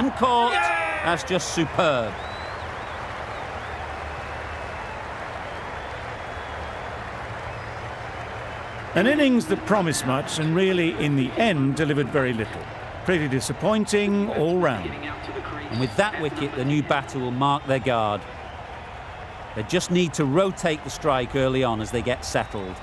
And caught. That's just superb. An innings that promised much and really, in the end, delivered very little. Pretty disappointing all round. And with that wicket, the new batter will mark their guard. They just need to rotate the strike early on as they get settled.